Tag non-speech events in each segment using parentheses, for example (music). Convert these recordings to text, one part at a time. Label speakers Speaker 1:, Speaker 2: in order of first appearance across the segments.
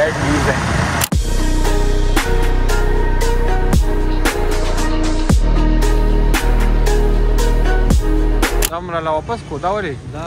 Speaker 1: Bad news है Am la wapas ko da ore
Speaker 2: Da,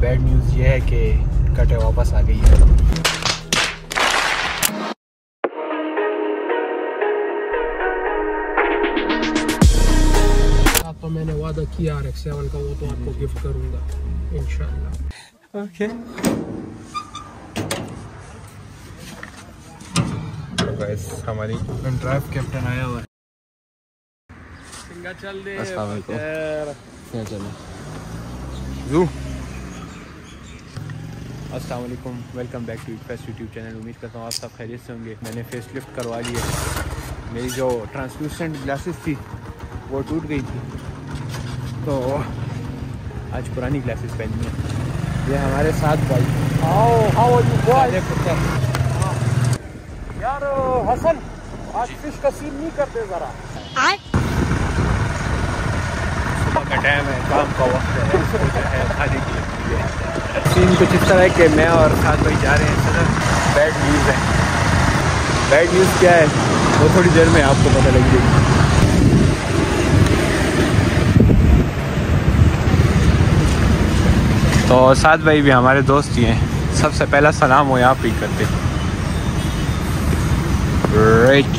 Speaker 1: bad news ये है कि कटे वापस आ गई है
Speaker 2: तो वादा किया आर एक्स सेवन का वो तो आपको गिफ्ट करूँगा इंशाल्लाह।
Speaker 1: ओके। हमारी ड्राइव कैप्टन आया हुआ है।
Speaker 2: चल दे
Speaker 1: अस्सलाम वालेकुम। क्या चले जू। अस्सलाम welcome back to fest YouTube channel उम्मीद करता हूँ आप सब खैरियत से होंगे। मैंने फेस लिफ्ट करवा लिया मेरी जो ट्रांसलूसेंट ग्लासेस थी वो टूट गई थी। तो आज पुरानी ग्लासेस पहनी है। ये हमारे साथ भाई
Speaker 2: हाउ हाउ आर यू
Speaker 1: पुत्र
Speaker 2: यार हसन आज फ़िश का सीन नहीं करते जरा।
Speaker 1: सुबह का टाइम है काम का वक्त है (laughs) तो है खाने के लिए सीन कुछ इस तरह है कि मैं और साथ भाई जा रहे हैं सदर बैड न्यूज़ है। बैड न्यूज़ क्या है? वो थोड़ी देर में आपको पता लग जाएगी। तो साथ भाई भी हमारे दोस्त ही हैं सबसे पहला सलाम वो यहाँ पे ही करते rich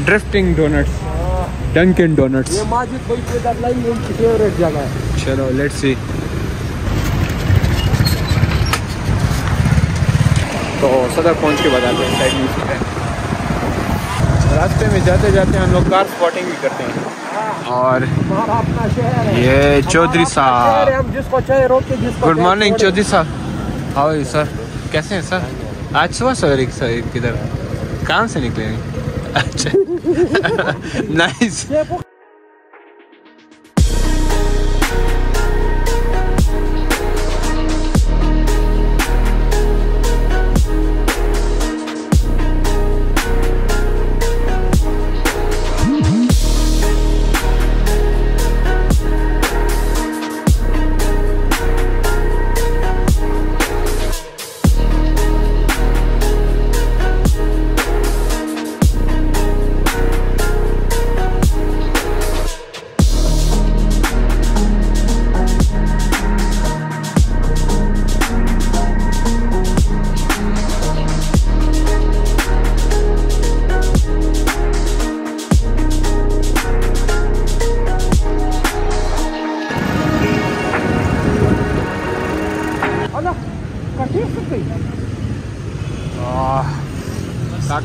Speaker 1: drifting donuts Dunkin donuts
Speaker 2: ये माजिद भाई के दर लाई उनकी फेवरेट जगह है
Speaker 1: चलो लेट्स सी तो सदर पहुंच के बताते हैं साइड न्यूज़ है रास्ते में जाते जाते हम लोग कार स्पॉटिंग भी करते हैं। और ये चौधरी साहब। गुड मॉर्निंग चौधरी साहब। हाउ यू सर कैसे हैं सर आज सुबह सवेरे सर किधर काम से निकले (laughs) अच्छा। (laughs) नाइस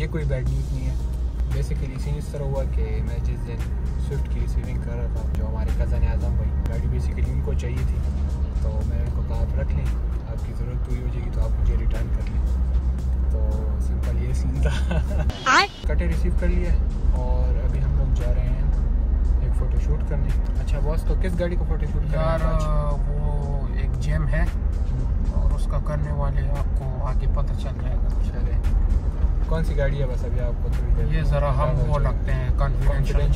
Speaker 1: ये कोई बैड न्यूज़ नहीं है। बेसिकली सीन इस तरह हुआ कि मैं जिस दिन स्विफ्ट की रिसीविंग कर रहा था जो हमारे कज़न आज़म भाई गाड़ी बेसिकली उनको चाहिए थी तो मैंने उनको कहा आप रख लें आपकी ज़रूरत पूरी हो जाएगी तो आप मुझे रिटर्न कर लें। तो सिंपल ये सीन था। कटे रिसीव कर लिया और अभी हम लोग जा रहे हैं एक फ़ोटो शूट करने। अच्छा बॉस तो किस गाड़ी को फ़ोटो शूट
Speaker 2: यार वो एक जेम है और उसका करने वाले आपको आगे पता चल जाएगा।
Speaker 1: चले। कौन सी गाड़ी है? बस अभी आपको थोड़ी
Speaker 2: ये ज़रा हम वो लगते हैं कॉन्फिडेंशियल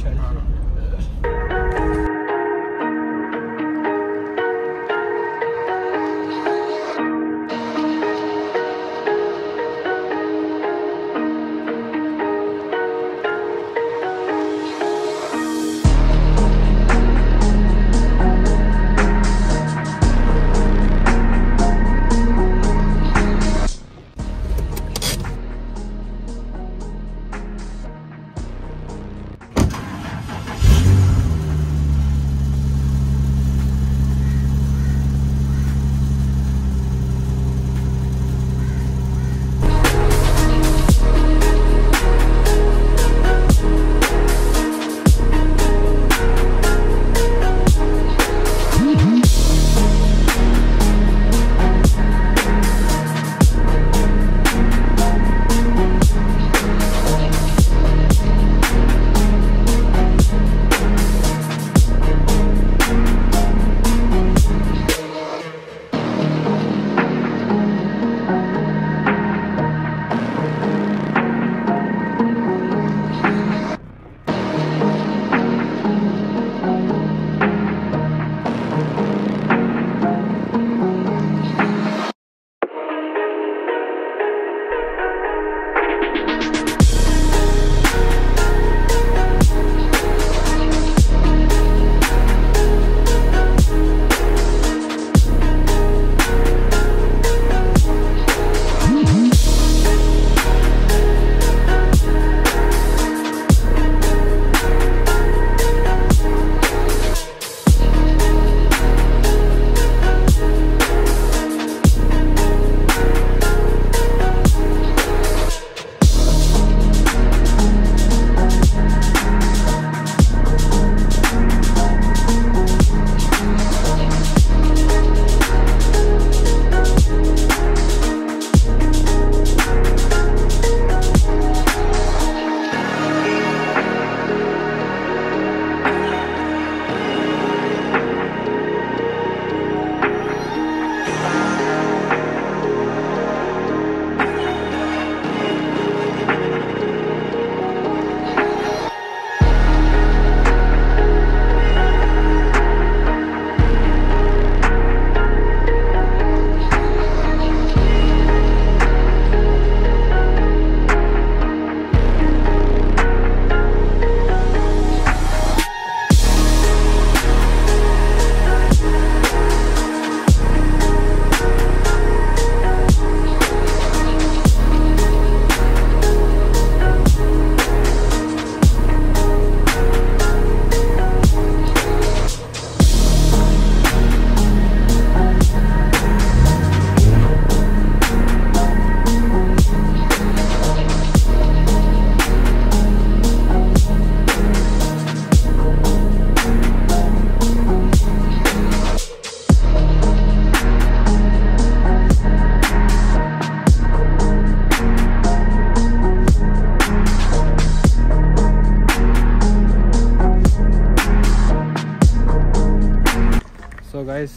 Speaker 1: तो गाइस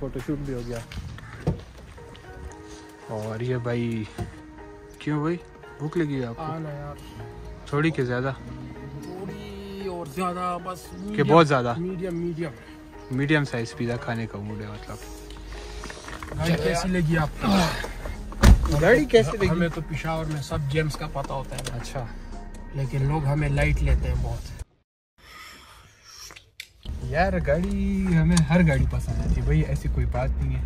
Speaker 1: फोटोशूट भी हो गया। और ये भाई क्यों भाई? भूख लगी है आपको?
Speaker 2: आना यार।
Speaker 1: थोड़ी के ज़्यादा?
Speaker 2: थोड़ी और ज़्यादा बस
Speaker 1: कि बहुत ज़्यादा?
Speaker 2: Medium medium.
Speaker 1: Medium size pizza खाने का मूड है मतलब।
Speaker 2: कैसी लगी आपको
Speaker 1: गाड़ी कैसे लगी?
Speaker 2: हमें तो पिशावर में सब जेम्स का पता होता है।
Speaker 1: अच्छा।
Speaker 2: लेकिन लोग हमें लाइट लेते हैं बहुत।
Speaker 1: यार गाड़ी हमें हर गाड़ी पसंद आती है भाई ऐसी कोई बात नहीं है।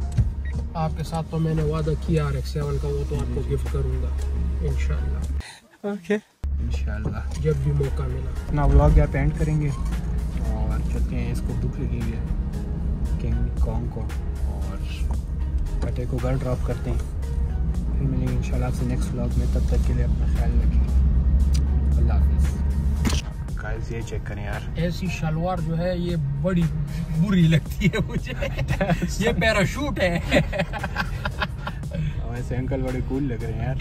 Speaker 2: आपके साथ तो मैंने वादा किया आर एक्स सेवन का वो तो आपको गिफ्ट करूँगा इंशाल्लाह।
Speaker 1: ओके इंशाल्लाह।
Speaker 2: जब भी मौका मिला।
Speaker 1: अपना व्लॉग यहाँ पे एंड करेंगे और चलते हैं इसको भूख लगी हुई है किंग कॉन्ग को और कटे को घर ड्रॉप करते हैं। फिर मिलेंगे इंशाल्लाह आपसे नेक्स्ट व्लॉग में तब तक के लिए अपना ख्याल रखें। गाइस है चेक करें यार।
Speaker 2: ऐसी शलवार जो है ये बड़ी बुरी लगती है मुझे। ये (laughs) पैराशूट है। (laughs)
Speaker 1: वैसे अंकल बड़े कूल लग रहे हैं यार।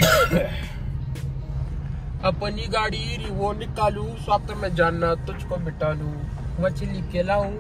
Speaker 1: (laughs)
Speaker 2: अपनी गाड़ी वो निकालू साथ में जानना तुझको बिटालू मछली खिलाऊं।